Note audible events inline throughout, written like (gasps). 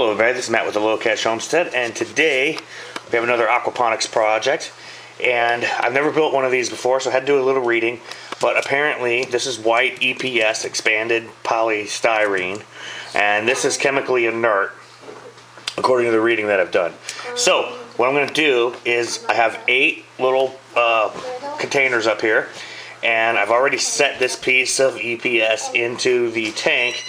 Hello everybody, this is Matt with the Low Cash Homestead and today we have another aquaponics project and I've never built one of these before so I had to do a little reading but apparently this is white EPS expanded polystyrene and this is chemically inert according to the reading that I've done. So what I'm going to do is I have eight little uh, containers up here and I've already set this piece of EPS into the tank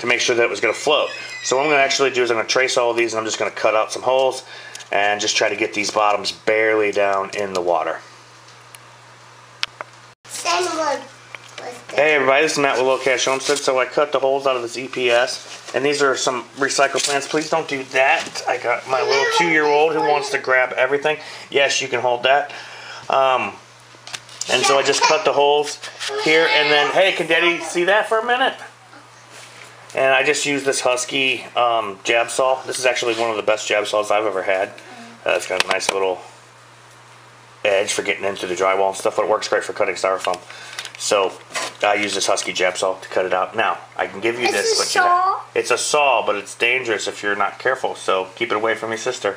to make sure that it was going to float. So what I'm going to actually do is I'm going to trace all of these and I'm just going to cut out some holes and just try to get these bottoms barely down in the water. Hey everybody, this is Matt with Low Cash Homestead. So I cut the holes out of this EPS and these are some recycled plants. Please don't do that. I got my little two-year-old who wants to grab everything. Yes, you can hold that. Um, and so I just cut the holes here and then, hey, can Daddy see that for a minute? And I just use this Husky um, jab saw. This is actually one of the best jab saws I've ever had. Uh, it's got a nice little edge for getting into the drywall and stuff, but it works great for cutting styrofoam. So I use this Husky jab saw to cut it out. Now, I can give you it's this, but saw. it's a saw, but it's dangerous if you're not careful. So keep it away from your sister.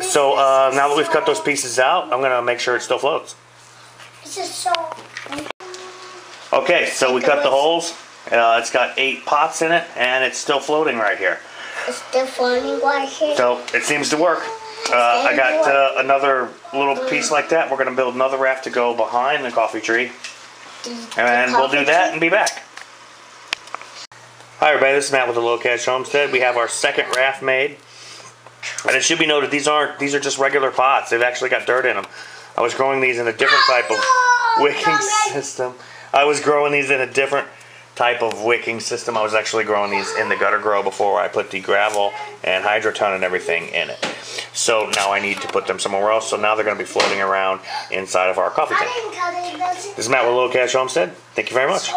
So uh, now that we've cut those pieces out, I'm gonna make sure it still floats. It's a saw. Okay, so we cut the holes. Uh, it's got eight pots in it, and it's still floating right here. It's still floating right here. So it seems to work. Uh, I got uh, another little piece like that. We're going to build another raft to go behind the coffee tree. And we'll do that and be back. Hi everybody, this is Matt with the Low Cash Homestead. We have our second raft made. And it should be noted, these aren't these are just regular pots. They've actually got dirt in them. I was growing these in a different type of wicking system. I was growing these in a different type of wicking system. I was actually growing these in the gutter grow before I put the gravel and hydroton and everything in it. So now I need to put them somewhere else. So now they're going to be floating around inside of our coffee tank. This is Matt with Low Cash Homestead. Thank you very much.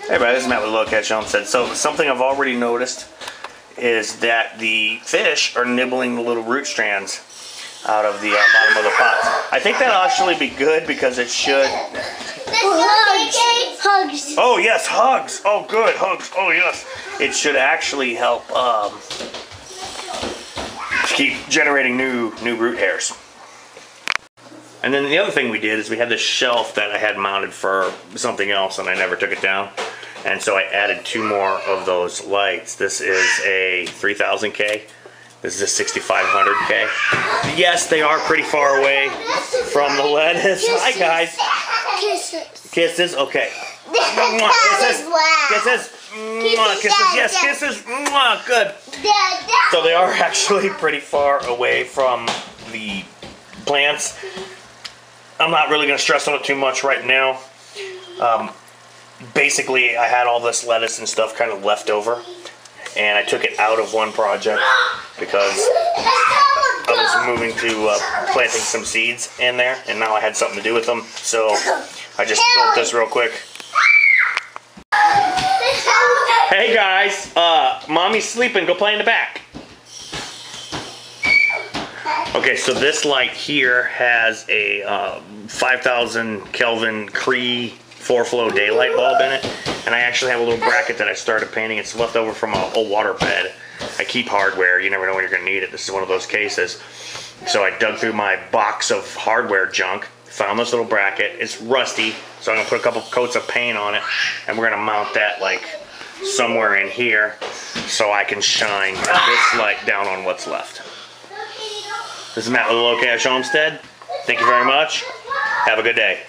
Hey everybody, this is Matt with Low Cash Homestead. So something I've already noticed is that the fish are nibbling the little root strands out of the uh, bottom of the pot. I think that'll actually be good because it should Hugs. Hugs. Oh yes, hugs. Oh good, hugs. Oh yes. It should actually help um, keep generating new new root hairs. And then the other thing we did is we had this shelf that I had mounted for something else and I never took it down. And so I added two more of those lights. This is a 3000K. This is a 6500K. Yes, they are pretty far away from the lettuce. Hi guys. Kisses. Kisses? Okay. Mwah, kisses. Kisses. Mwah, kisses. Yes, kisses. Mwah, good. So they are (laughs) actually pretty far away from the plants. I'm not really going to stress on it too much right now. Um, basically, I had all this lettuce and stuff kind of left over. And I took it out of one project (gasps) because was moving to uh, planting some seeds in there, and now I had something to do with them. So I just built this real quick. Hey guys, uh, mommy's sleeping. Go play in the back. Okay, so this light here has a uh, 5,000 Kelvin Cree four flow daylight bulb in it. And I actually have a little bracket that I started painting. It's left over from a, a water bed. I keep hardware. You never know when you're going to need it. This is one of those cases. So I dug through my box of hardware junk, found this little bracket. It's rusty, so I'm going to put a couple coats of paint on it. And we're going to mount that like somewhere in here so I can shine this light down on what's left. This is Matt with Low Cash Homestead. Thank you very much. Have a good day.